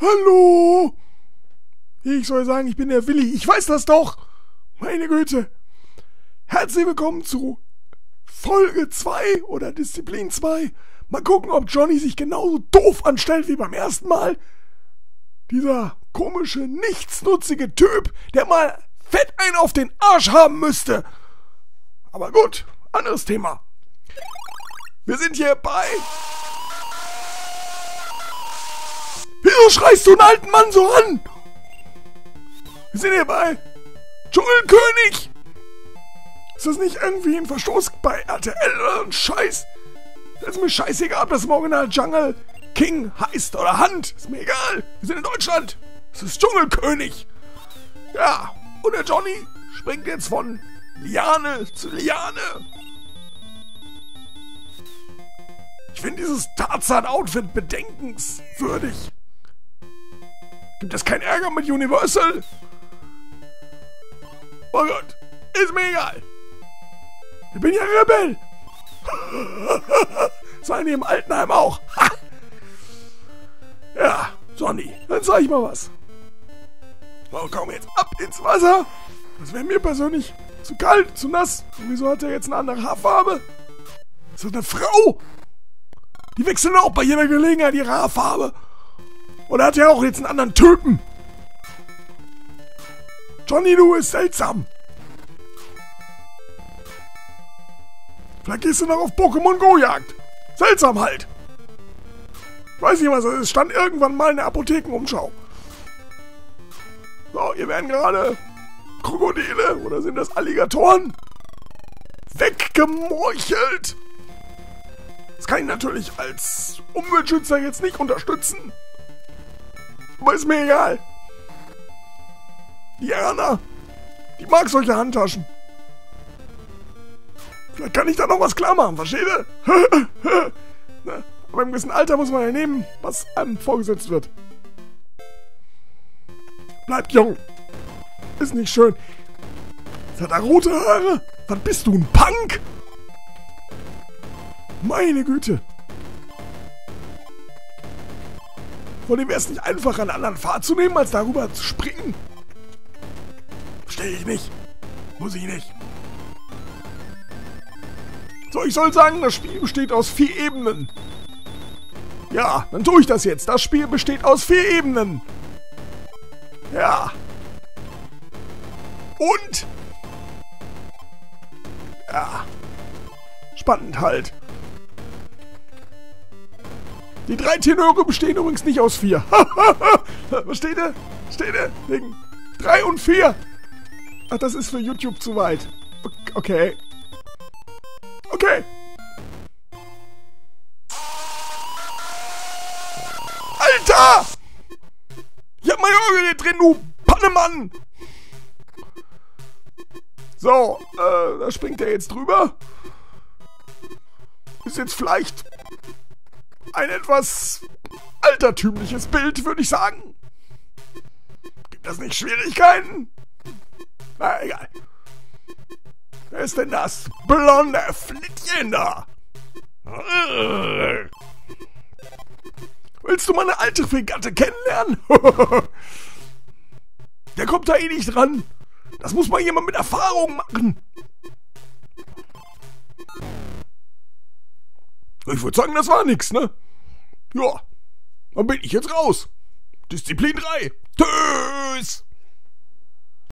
Hallo? Ich soll sagen, ich bin der Willi. Ich weiß das doch. Meine Güte. Herzlich willkommen zu Folge 2 oder Disziplin 2. Mal gucken, ob Johnny sich genauso doof anstellt wie beim ersten Mal. Dieser komische, nichtsnutzige Typ, der mal fett einen auf den Arsch haben müsste. Aber gut, anderes Thema. Wir sind hier bei. Wieso schreist du einen alten Mann so an? Wir sind hier bei Dschungelkönig. Ist das nicht irgendwie ein Verstoß bei RTL oder ein Scheiß? Das ist mir scheißegal, ob das im Original Jungle King heißt oder Hand. Ist mir egal. Wir sind in Deutschland. Es ist Dschungelkönig. Ja, und der Johnny springt jetzt von Liane zu Liane. Ich finde dieses Tarzan-Outfit bedenkenswürdig. Gibt es keinen Ärger mit Universal? Oh Gott, ist mir egal. Ich bin ja Rebell. Seien die im Altenheim auch. ja, Sonny, dann sag ich mal was. Oh, komm jetzt ab ins Wasser. Das wäre mir persönlich zu kalt, zu nass. Und wieso hat er jetzt eine andere Haarfarbe? Ist das eine Frau? Die wechseln auch bei jeder Gelegenheit ihre Haarfarbe. Oder hat er auch jetzt einen anderen Typen? Johnny, du ist seltsam. Vielleicht gehst du noch auf Pokémon Go Jagd. Seltsam halt. Weiß nicht, was ist. Stand irgendwann mal in der Apothekenumschau. So, hier werden gerade Krokodile oder sind das Alligatoren weggemorchelt. Das kann ich natürlich als Umweltschützer jetzt nicht unterstützen. Aber ist mir egal. Diana, die mag solche Handtaschen. Vielleicht kann ich da noch was klar machen, versteht ihr? aber im gewissen Alter muss man ja nehmen, was einem vorgesetzt wird. Bleibt jung. Ist nicht schön. Jetzt hat er rote Haare. Was bist du, ein Punk? Meine Güte. Von dem wäre es nicht einfacher, einen anderen Pfad zu nehmen, als darüber zu springen? Verstehe ich nicht. Muss ich nicht. So, ich soll sagen, das Spiel besteht aus vier Ebenen. Ja, dann tue ich das jetzt. Das Spiel besteht aus vier Ebenen. Ja. Und? Ja. Spannend halt. Die drei Tenöre bestehen übrigens nicht aus vier. Versteht ihr? Steht ihr? Wegen drei und vier. Ach, das ist für YouTube zu weit. Okay. Okay. Alter! Ich hab mein Hörgerät drin, du Pannemann! So, äh, da springt er jetzt drüber. Ist jetzt vielleicht ein etwas altertümliches Bild, würde ich sagen. Gibt das nicht Schwierigkeiten? Na, egal. Wer ist denn das blonde Flittchen da? Willst du meine alte Fregatte kennenlernen? Der kommt da eh nicht dran. Das muss mal jemand mit Erfahrung machen. Ich würde sagen, das war nix, ne? Ja, dann bin ich jetzt raus. Disziplin 3. Tschüss.